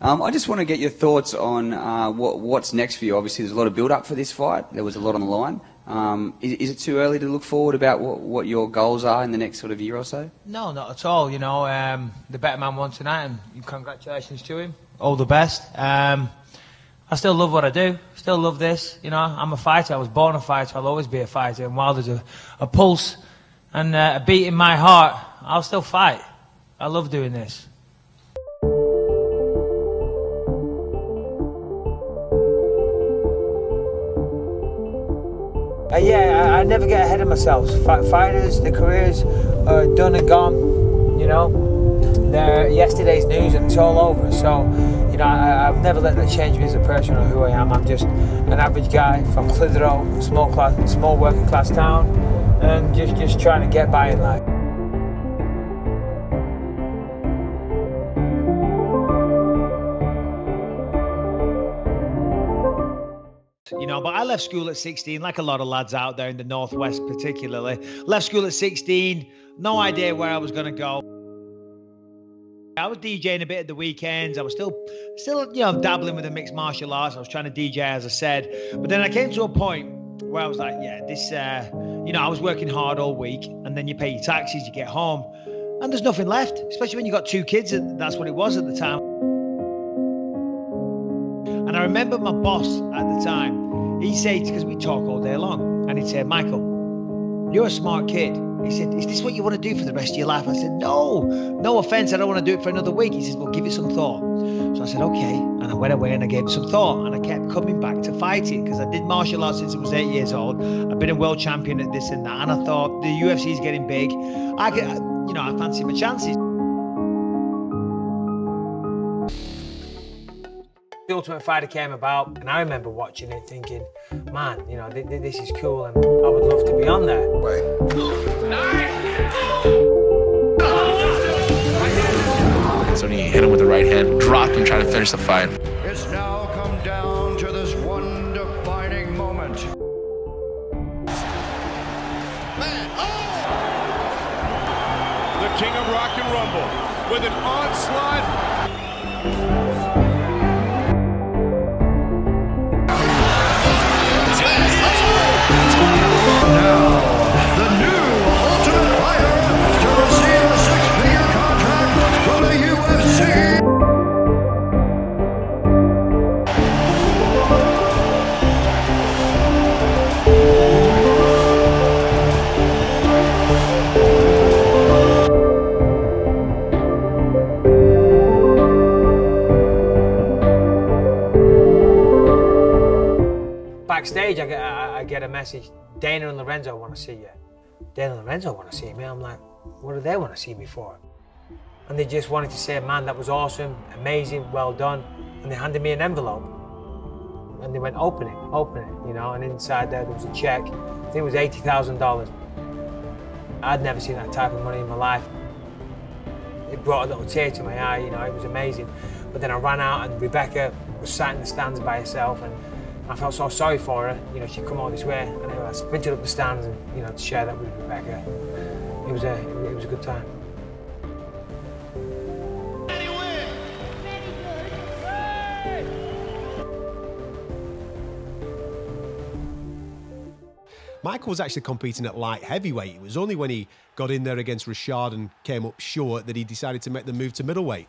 Um, I just want to get your thoughts on uh, what, what's next for you. Obviously, there's a lot of build up for this fight. There was a lot on the line. Um, is, is, it too early to look forward about what, what, your goals are in the next sort of year or so? No, not at all. You know, um, the better man won tonight, and congratulations to him. All the best. Um, I still love what I do. Still love this. You know, I'm a fighter. I was born a fighter. I'll always be a fighter. And while there's a, a pulse and uh, a beat in my heart, I'll still fight. I love doing this. Uh, yeah, I, I, never get ahead of myself. F fighters, the careers are done and gone. You know, they're yesterday's news and it's all over. So, you know, I, have never let that change me as a person or who I am. I'm just an average guy from Clitheroe, small class, small working class town, and just just trying to get by in life. You know, but I left school at 16, like a lot of lads out there in the Northwest, particularly. Left school at 16, no idea where I was going to go. I was DJing a bit at the weekends. I was still, still, you know, dabbling with the mixed martial arts. I was trying to DJ, as I said. But then I came to a point where I was like, yeah, this, uh, you know, I was working hard all week, and then you pay your taxes, you get home, and there's nothing left, especially when you got two kids, and that's what it was at the time. Remember my boss at the time, he said, because we talk all day long, and he said, Michael, you're a smart kid. He said, Is this what you want to do for the rest of your life? I said, No, no offense. I don't want to do it for another week. He says, Well, give it some thought. So I said, Okay. And I went away and I gave it some thought. And I kept coming back to fighting because I did martial arts since I was eight years old. I've been a world champion at this and that. And I thought, the UFC is getting big. I could, you know, I fancy my chances. The Ultimate Fighter came about, and I remember watching it thinking, man, you know, th th this is cool, and I would love to be on there. Right. So he hit him with the right hand, dropped him, trying to finish the fight. It's now come down to this one defining moment. Man, oh! The king of rock and rumble with an onslaught I get, I get a message. Dana and Lorenzo want to see you. Dana and Lorenzo want to see me. I'm like, what do they want to see me for? And they just wanted to say, man, that was awesome, amazing, well done. And they handed me an envelope. And they went, open it, open it, you know. And inside there, there was a check. I think it was $80,000. I'd never seen that type of money in my life. It brought a little tear to my eye, you know, it was amazing. But then I ran out and Rebecca was sat in the stands by herself and I felt so sorry for her. You know, she'd come all this way, and anyway, I sprinted up the stands and you know to share that with Rebecca. It was a it was a good time. Michael was actually competing at light heavyweight. It was only when he got in there against Rashad and came up short that he decided to make the move to middleweight.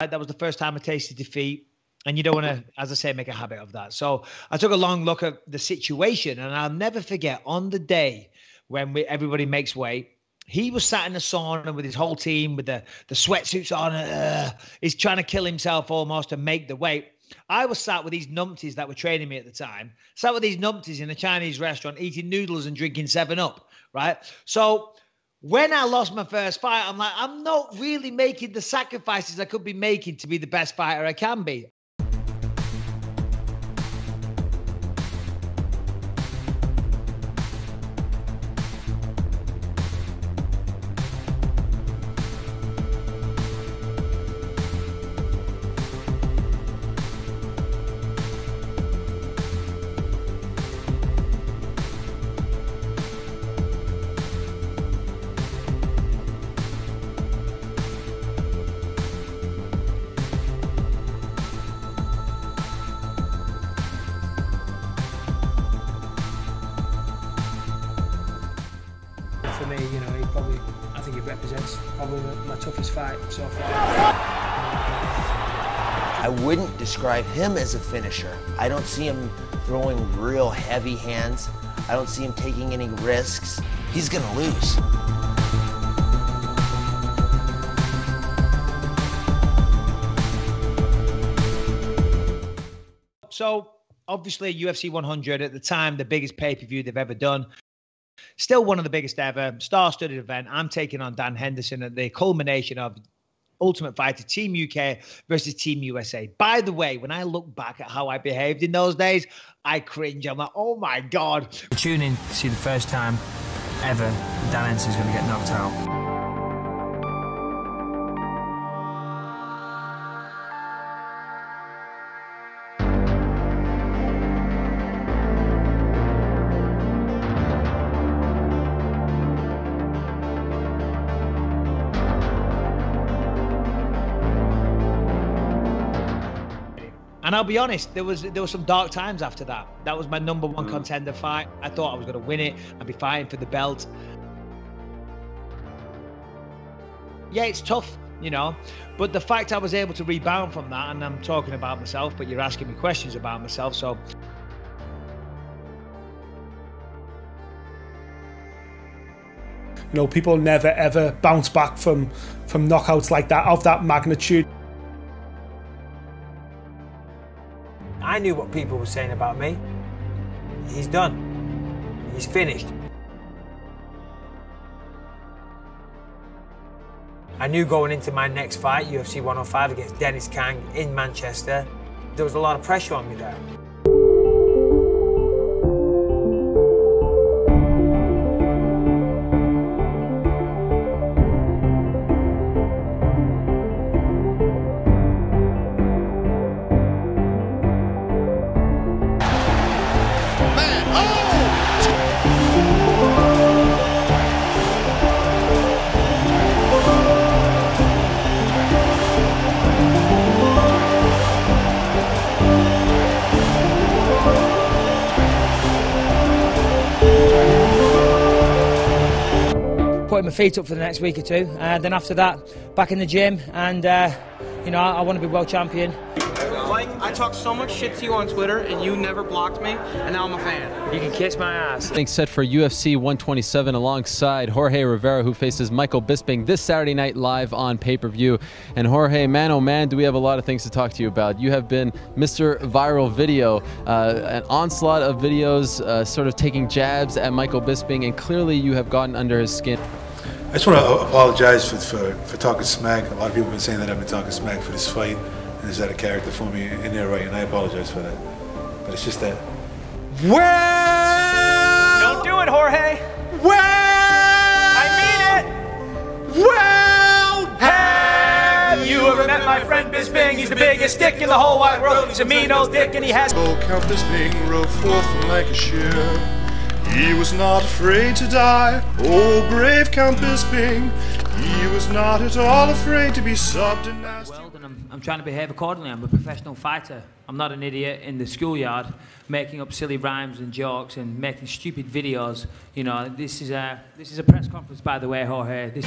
That was the first time I tasted defeat and you don't want to, as I say, make a habit of that. So I took a long look at the situation, and I'll never forget on the day when we, everybody makes weight. He was sat in the sauna with his whole team with the, the sweatsuits on. Uh, he's trying to kill himself almost to make the weight. I was sat with these numpties that were training me at the time, sat with these numpties in a Chinese restaurant eating noodles and drinking 7 Up, right? So when I lost my first fight, I'm like, I'm not really making the sacrifices I could be making to be the best fighter I can be. Him as a finisher. I don't see him throwing real heavy hands. I don't see him taking any risks. He's gonna lose. So, obviously, UFC 100 at the time, the biggest pay per view they've ever done. Still one of the biggest ever. Star studded event. I'm taking on Dan Henderson at the culmination of Ultimate Fighter Team UK versus Team USA. By the way, when I look back at how I behaved in those days, I cringe. I'm like, oh my God. Tune in to see the first time ever Dan Henderson's going to get knocked out. And I'll be honest, there was there were some dark times after that. That was my number one Mm. contender fight. I thought I was going to win it. I'd be fighting for the belt. Yeah, it's tough, you know, but the fact I was able to rebound from that, and I'm talking about myself, but you're asking me questions about myself, so You know, people never ever bounce back from from knockouts like that of that magnitude. I knew what people were saying about me. He's done. He's finished. I knew going into my next fight, UFC 105 against Dennis Kang in Manchester, there was a lot of pressure on me there. Putting my feet up for the next week or two. Uh, then after that, back in the gym, and uh, you know, I, I want to be world champion. Like, I talked so much shit to you on Twitter, and you never blocked me, and now I'm a fan. You can kiss my ass. Things set for UFC 127 alongside Jorge Rivera, who faces Michael Bisping this Saturday night live on pay per view. And Jorge, man, oh man, do we have a lot of things to talk to you about. You have been Mr. Viral Video, uh, an onslaught of videos uh, sort of taking jabs at Michael Bisping, and clearly you have gotten under his skin. I just want to apologize for, for, for talking smack. A lot of people have been saying that I've been talking smack for this fight, and is that a character for me in there, right? And I apologize for that. But it's just that. Well, don't do it, Jorge. Well, I mean it. Well, have you ever met my friend Bisping? He's the biggest dick in the whole wide world. He's a mean old dick, and he has. Oh, Count Bisping rode forth from Lancashire. He was not afraid to die. Oh, brave Count Bisping. He was not at all afraid to be subbed and nasty. I'm, I'm trying to behave accordingly. I'm a professional fighter. I'm not an idiot in the schoolyard making up silly rhymes and jokes and making stupid videos. You know, this is a this is a press conference, by the way, Jorge. This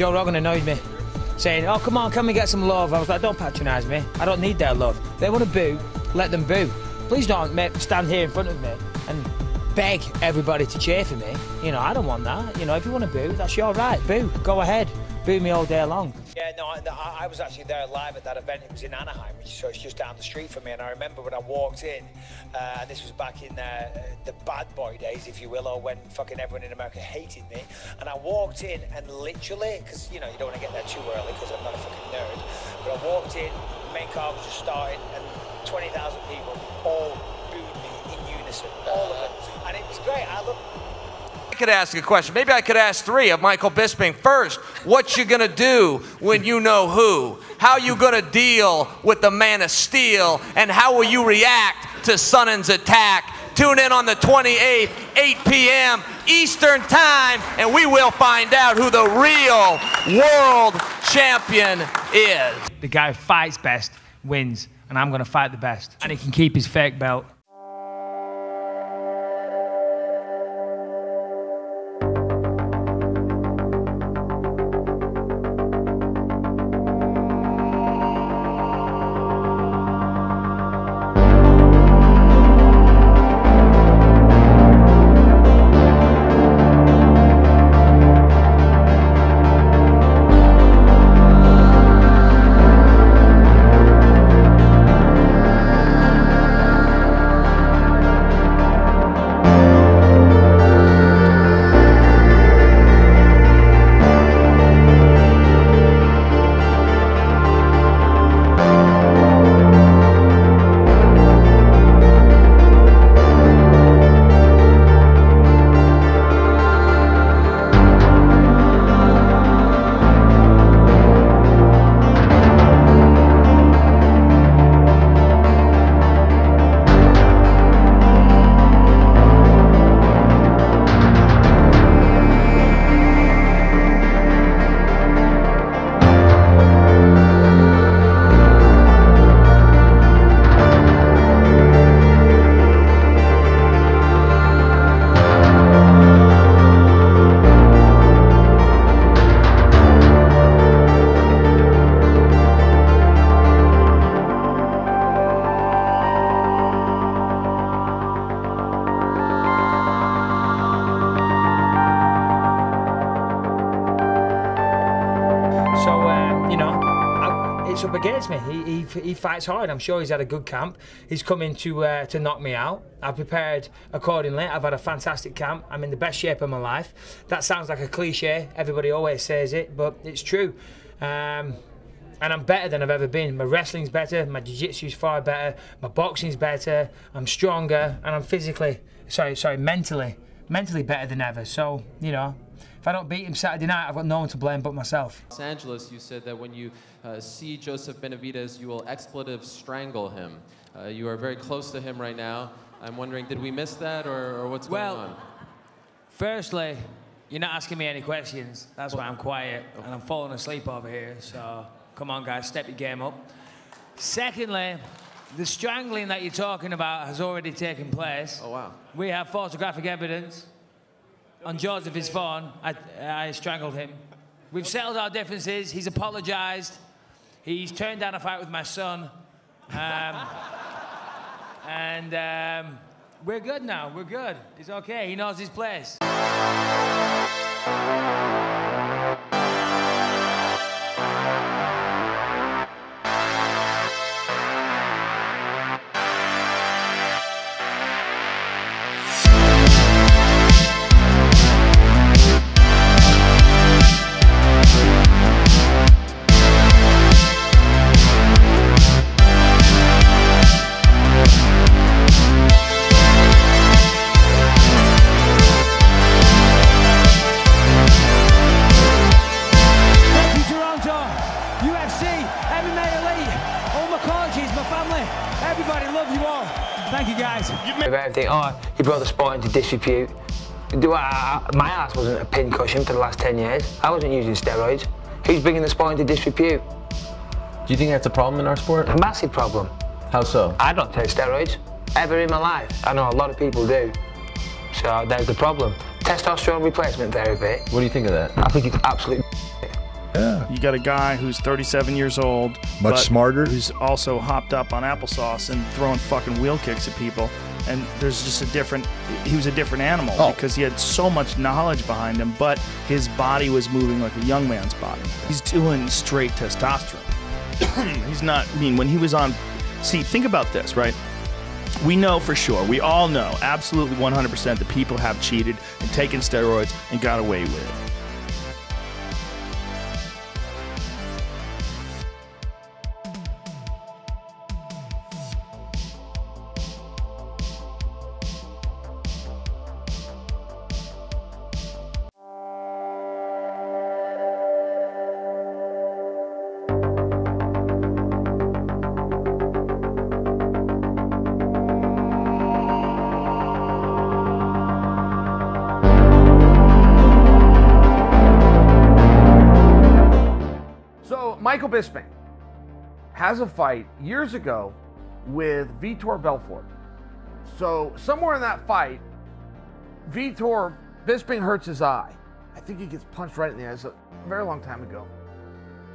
Joe Rogan. Annoyed me. saying, "Oh, come on, can we get some love?" I was like, "Don't patronise me. I don't need their love. They want to boo, let them boo. Please don't make, stand here in front of me and beg everybody to cheer for me. You know, I don't want that. You know, if you want to boo, that's your right. Boo, go ahead, boo me all day long." Yeah, no, I, I was actually there live at that event. It was in Anaheim, which, so it's just down the street from me. And I remember when I walked in, uh, and this was back in uh, the bad boy days, if you will, or when fucking everyone in America hated me. And I walked in, and literally, because you know you don't want to get there too early, because I'm not a fucking nerd. But I walked in, main car was just starting, and 20,000 people all booed me in unison, all of them. And it was great. I looked. Could ask a question. Maybe I could ask three of Michael Bisping. First, what you gonna do when you know who? How you gonna deal with the man of steel? And how will you react to Sonnen's attack? Tune in on the 28th, 8 p.m. Eastern Time, and we will find out who the real world champion is. The guy who fights best wins, and I'm to fight the best. And he can keep his fake belt. He, fights hard. I'm sure he's had a good camp. He's coming to uh, to knock me out. I've prepared accordingly. I've had a fantastic camp. I'm in the best shape of my life. That sounds like a cliche. Everybody always says it, but it's true. Um, and I'm better than I've ever been. My wrestling's better, my jiu-jitsu's far better, my boxing's better, I'm stronger, and I'm physically, sorry, sorry, mentally, mentally better than ever. So, you know, if I don't beat him Saturday night, I've got no one to blame but myself. Los Angeles, you said that when you see Joseph Benavidez, you will expletive strangle him. Uh, you are very close to him right now. I'm wondering, did we miss that, or, or what's Well, going on? Firstly, you're not asking me any questions. That's why I'm quiet and I'm falling asleep over here. So come on, guys, step your game up. Secondly, the strangling that you're talking about has already taken place. Oh wow! We have photographic evidence on Joseph's phone. I, I strangled him. We've settled our differences. He's apologised. He's turned down a fight with my son. Um, and um, we're good now. We're good. It's okay. He knows his place. Brought into disrepute. Do I, I- my ass wasn't a pin cushion for the last 10 years. I wasn't using steroids. Who's bringing the sport into disrepute? Do you think that's a problem in our sport? A massive problem. How so? I don't take steroids, ever in my life. I know a lot of people do. So there's the problem. Testosterone replacement therapy. What do you think of that? I think it's absolute Yeah. You got a guy who's 37 years old, Much smarter. who's also hopped up on applesauce and throwing fucking wheel kicks at people. And there's just a different. He was a different animal Oh. because he had so much knowledge behind him, but his body was moving like a young man's body. He's doing straight testosterone. He's not. I mean, when he was on. See, think about this, right? We know for sure, we all know, absolutely 100% that people have cheated and taken steroids and got away with it. Michael Bisping has a fight years ago with Vitor Belfort. So somewhere in that fight, Vitor Bisping hurts his eye. I think he gets punched right in the eye. It's a very long time ago,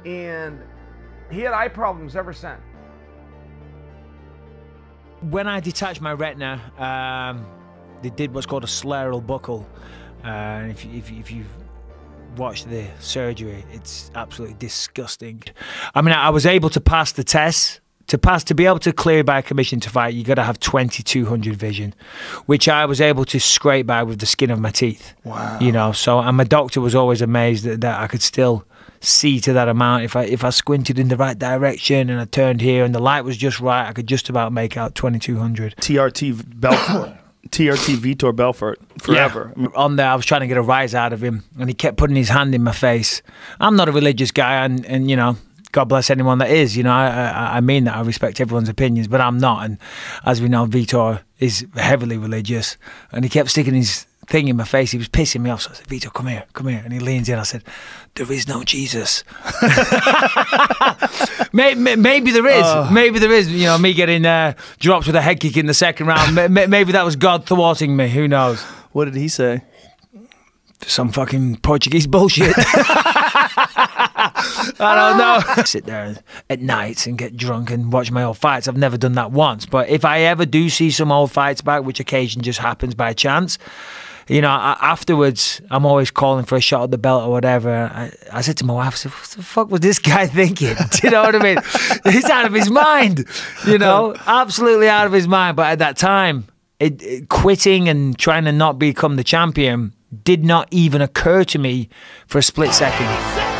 and he had eye problems ever since. when I detached my retina, um, they did what's called a scleral buckle. Uh, and if, if, if you've watched the surgery, it's absolutely disgusting. I mean, I was able to pass the test. To pass, to be able to clear by commission to fight, you got to have 2200 vision, which I was able to scrape by with the skin of my teeth. Wow. You know, so, and my doctor was always amazed that, that I could still see to that amount. If I if I squinted in the right direction and I turned here and the light was just right, I could just about make out 2200. TRT Belfort. TRT Vitor Belfort forever. Yeah. On there, I was trying to get a rise out of him, and he kept putting his hand in my face. I'm not a religious guy, and, and you know, God bless anyone that is. You know, I, I, I mean that. I respect everyone's opinions, but I'm not. And as we know, Vitor is heavily religious, and he kept sticking his thing in my face. He was pissing me off. So I said, Vitor, come here, come here. And he leans in. I said, There is no Jesus. maybe, maybe there is. Oh. Maybe there is. You know, me getting uh, dropped with a head kick in the second round. May- may- maybe that was God thwarting me. Who knows? What did he say? Some fucking Portuguese bullshit. I don't know. Sit there at night and get drunk and watch my old fights. I've never done that once. But if I ever do see some old fights back, which occasion just happens by chance, you know, I, afterwards, I'm always calling for a shot at the belt or whatever. I, I said to my wife, I said, what the fuck was this guy thinking? Do you know what I mean? He's out of his mind, you know, absolutely out of his mind. But at that time, it, it- quitting and trying to not become the champion did not even occur to me for a split second.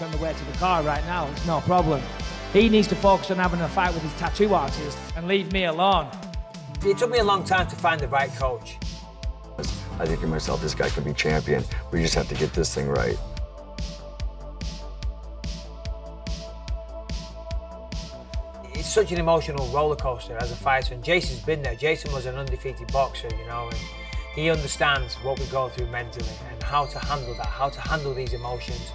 Alan on the way to the car right now. It's no problem. He needs to focus on having a fight with his tattoo artist and leave me alone. It took me a long time to find the right coach. I think to myself, this guy could be champion. We just have to get this thing right. It's such an emotional roller coaster as a fighter, and Jason's been there. Jason was an undefeated boxer, you know, and he understands what we go through mentally and how to handle that, how to handle these emotions.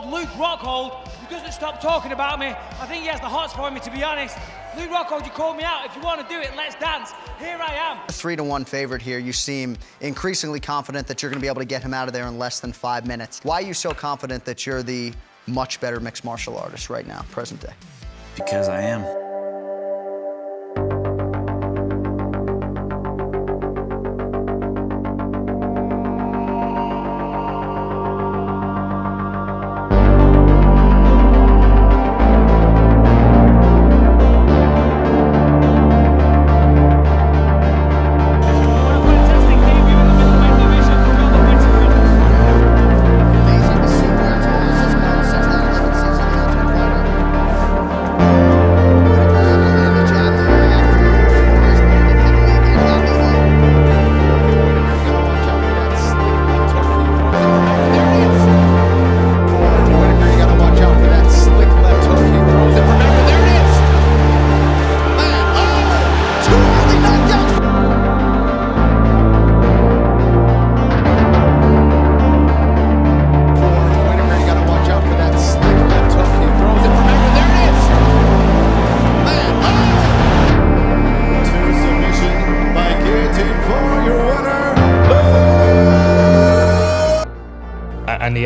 called Luke Rockhold, who doesn't stop talking about me. I think he has the hearts for me, to be honest. Luke Rockhold, you called me out. If you want to do it, let's dance. Here I am. A three to one favorite here. You seem increasingly confident that you're going to be able to get him out of there in less than five minutes. Why are you so confident that you're the much better mixed martial artist right now, present day? Because I am.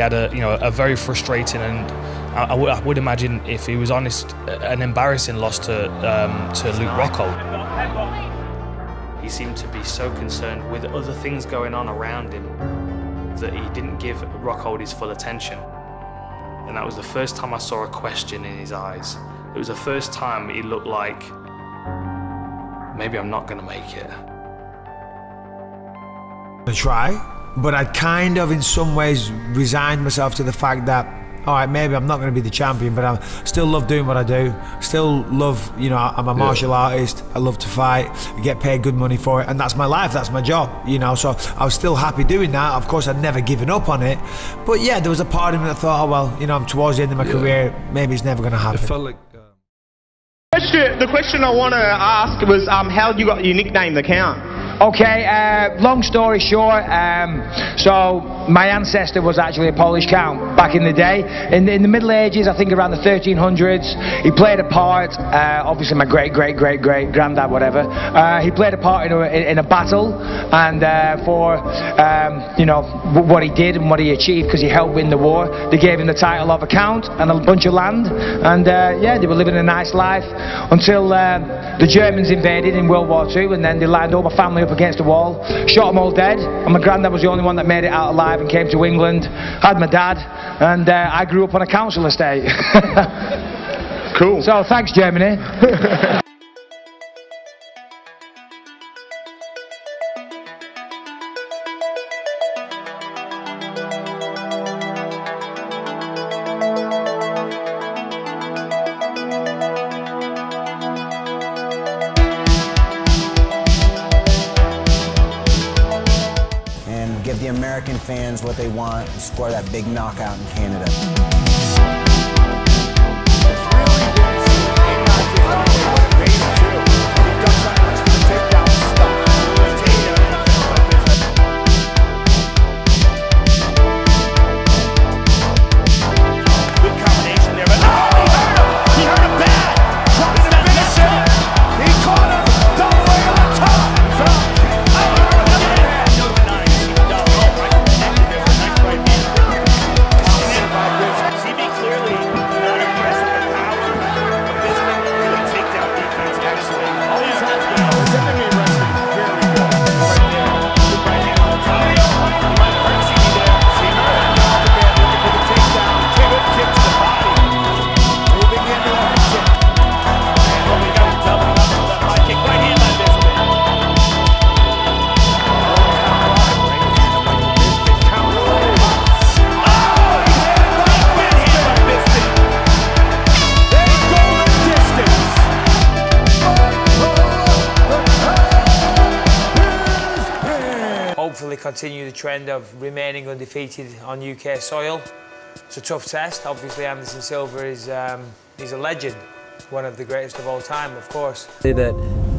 Had a you know a very frustrating and I, I would- imagine if he was honest an embarrassing loss to um, to Luke Rockhold. He seemed to be so concerned with other things going on around him that he didn't give Rockhold his full attention. And that was the first time I saw a question in his eyes. It was the first time he looked like maybe I'm not going to make it. to try, but I'd kind of, in some ways, resigned myself to the fact that, all right, maybe I'm not going to be the champion, but I still love doing what I do. Still love, you know, I'm a martial artist. I love to fight. I get paid good money for it, and that's my life. That's my job, you know. So I was still happy doing that. Of course, I'd never given up on it, but yeah, there was a part of me that thought, oh well, you know, I'm towards the end of my career. Maybe it's never going to happen. It felt like. The question I want to ask was, um, how you got your nickname, the Count? Okay, uh, long story short, um, so my ancestor was actually a Polish count back in the day. In the, in the Middle Ages, I think around the 1300s, he played a part, uh, obviously my great, great, great, great granddad, whatever. Uh, he played a part in a, in a battle and uh, for, um, you know, what he did and what he achieved because he helped win the war. They gave him the title of a count and a bunch of land. And uh, yeah, they were living a nice life until uh, the Germans invaded in World War II and then they lined all my family up against the wall, shot them all dead. And my granddad was the only one that made it out alive and came to England. Had my dad, and uh, I grew up on a council estate. cool. So thanks, Germany. fans what they want and score that big knockout in Canada. Continue the trend of remaining undefeated on UK soil. It's a tough test. Obviously Anderson Silva is um, he's a legend, one of the greatest of all time, of course. Say that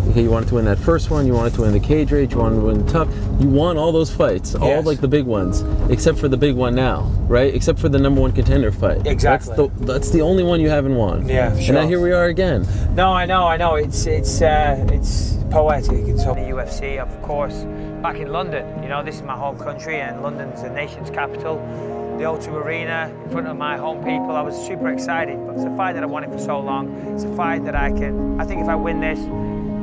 Okay, you wanted to win that first one. You wanted to win the cage rage, You wanted to win the tough. You won all those fights, all like the big ones, except for the big one now, right? Except for the number one contender fight. Exactly. That's the, that's the only one you haven't won. Yeah, And sure. now here we are again. No, I know, I know. It's it's uh, it's poetic. It's the UFC, of course, back in London. You know, this is my home country, and London's the nation's capital. The O2 Arena in front of my home people. I was super excited. But it's a fight that I wanted for so long. It's a fight that I can. I think if I win this,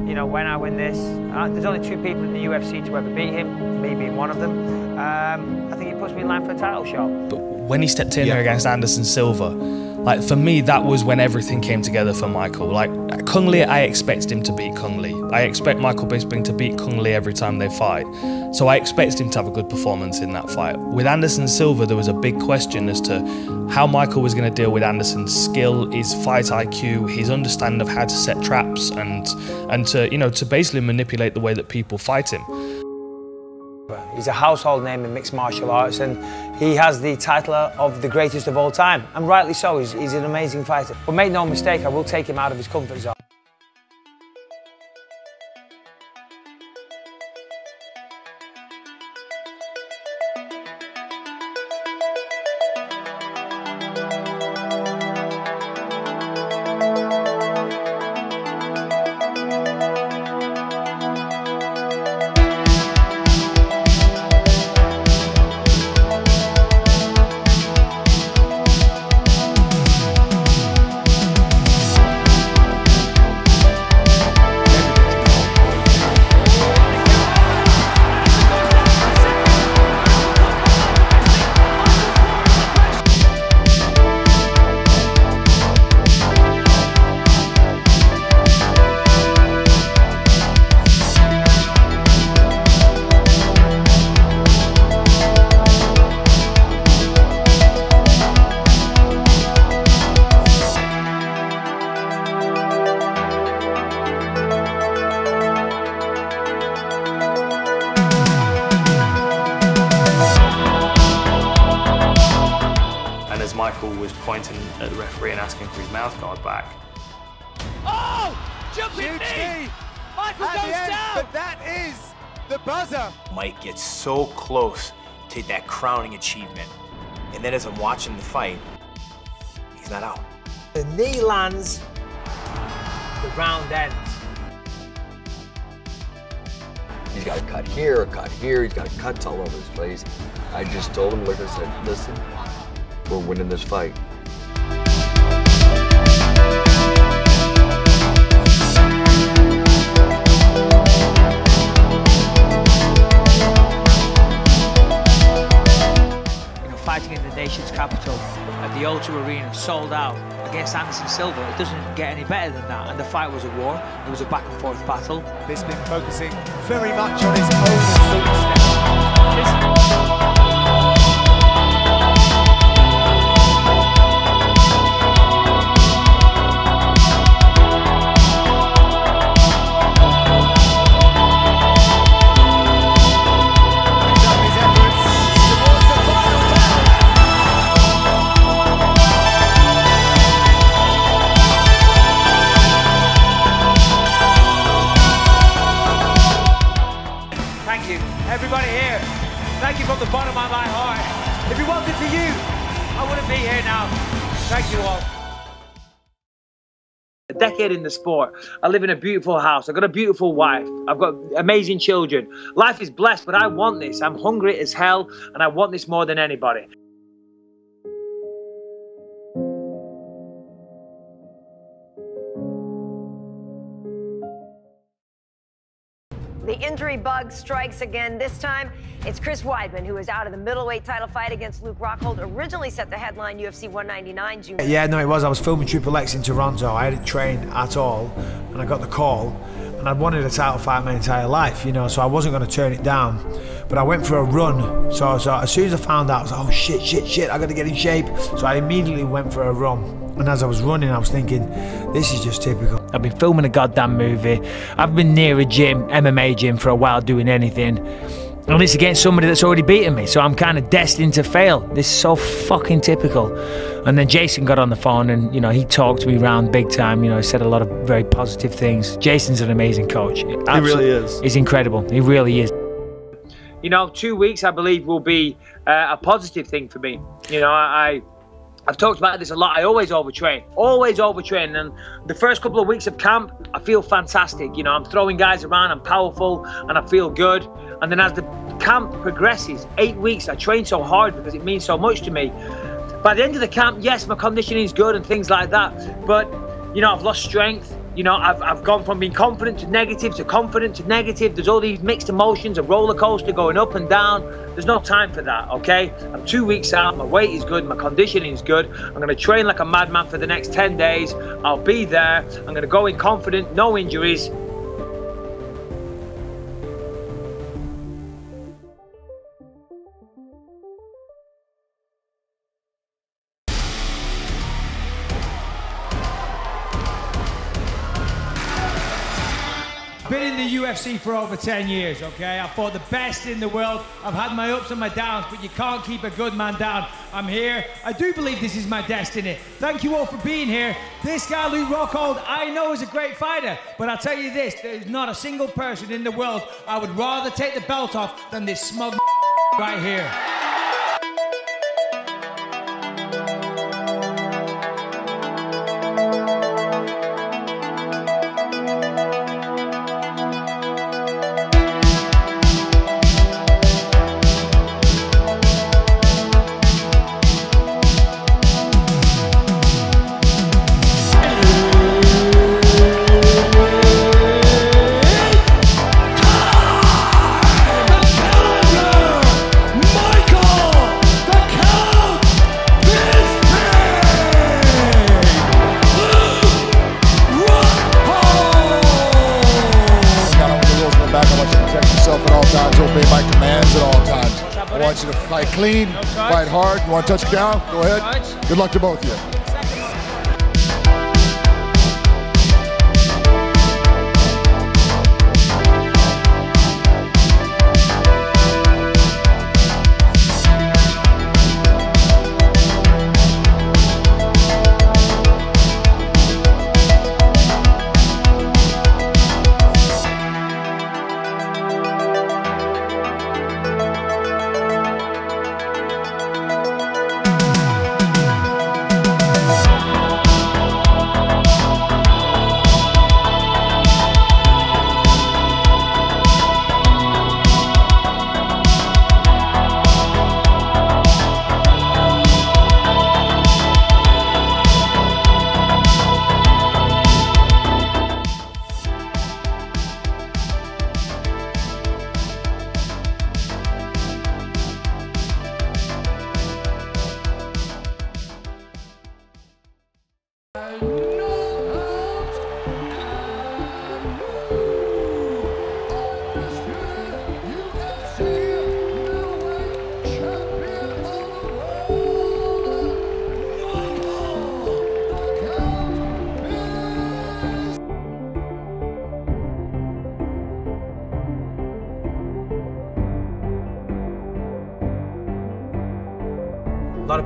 you know, when I win this, uh, there's only two people in the UFC to ever beat him. Me being one of them. Um, I think it puts me in line for a title shot. But when he stepped in there against Anderson Silva, like for me, that was when everything came together for Michael. Like Cung Le, I expected him to beat Cung Le. I expect Michael Bisping to beat Cung Le every time they fight. So I expected him to have a good performance in that fight. With Anderson Silva, there was a big question as to how Michael was going to deal with Anderson's skill, his fight IQ, his understanding of how to set traps, and and to you know to basically manipulate the way that people fight him. He's a household name in mixed martial arts, and he has the title of the greatest of all time, and rightly so. He's, he's an amazing fighter. But make no mistake, I will take him out of his comfort zone. Michael At goes end, down! But that is the buzzer. Mike gets so close to that crowning achievement. And then as I'm watching the fight, he's not out. The knee lands, the round ends. He's got a cut here, a cut here. He's got cuts all over his face. I just told him, like I said, listen, we're winning this fight. Capital at the O2 Arena, sold out against Anderson Silva. It doesn't get any better than that. And the fight was a war. It was a back and forth battle. Bisping focusing very much on his own decade in the sport. I live in a beautiful house. I've got a beautiful wife. I've got amazing children. Life is blessed, but I want this. I'm hungry as hell, and I want this more than anybody. The injury bug strikes again. This time, it's Chris Weidman, who is out of the middleweight title fight against Luke Rockhold, originally set the headline UFC 199 June. Yeah, no, it was. I was filming Triple X in Toronto. I hadn't trained at all, and I got the call. And I'd wanted a title fight my entire life, you know, so I wasn't going to turn it down. But I went for a run. So, so as soon as I found out, I was like, oh shit, shit, shit, I got to get in shape. So I immediately went for a run. And as I was running, I was thinking, this is just typical. I've been filming a goddamn movie. I've been near a gym, MMA gym, for a while doing anything. And it's against somebody that's already beaten me, so I'm kind of destined to fail. This is so fucking typical. And then Jason got on the phone and, you know, he talked to me around big time. You know, he said a lot of very positive things. Jason's an amazing coach. He really is. He's incredible. He really is. You know, two weeks I believe will be uh, a positive thing for me. You know, I, I've talked about this a lot. I always overtrain, always overtrain. And the first couple of weeks of camp, I feel fantastic. You know, I'm throwing guys around, I'm powerful, and I feel good. And then as the camp progresses, eight weeks, I train so hard because it means so much to me. By the end of the camp, yes, my conditioning is good and things like that. But, you know, I've lost strength. You know, I've, I've gone from being confident to negative to confident to negative. There's all these mixed emotions, a roller coaster going up and down. There's no time for that, okay? I'm two weeks out, my weight is good, my conditioning is good. I'm gonna train like a madman for the next 10 days. I'll be there. I'm gonna go in confident, no injuries. UFC for over 10 years, okay? I fought the best in the world. I've had my ups and my downs, but you can't keep a good man down. I'm here. I do believe this is my destiny. Thank you all for being here. This guy, Luke Rockhold, I know is a great fighter, but I'll tell you this, there's not a single person in the world I would rather take the belt off than this smug right here. Clean, fight hard. You want to touch down? Go ahead. Good luck to both of you.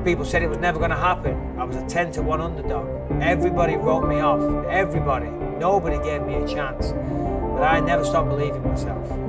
People said it was never going to happen. I was a 10 to 1 underdog. Everybody wrote me off. Everybody. Nobody gave me a chance. But I never stopped believing myself.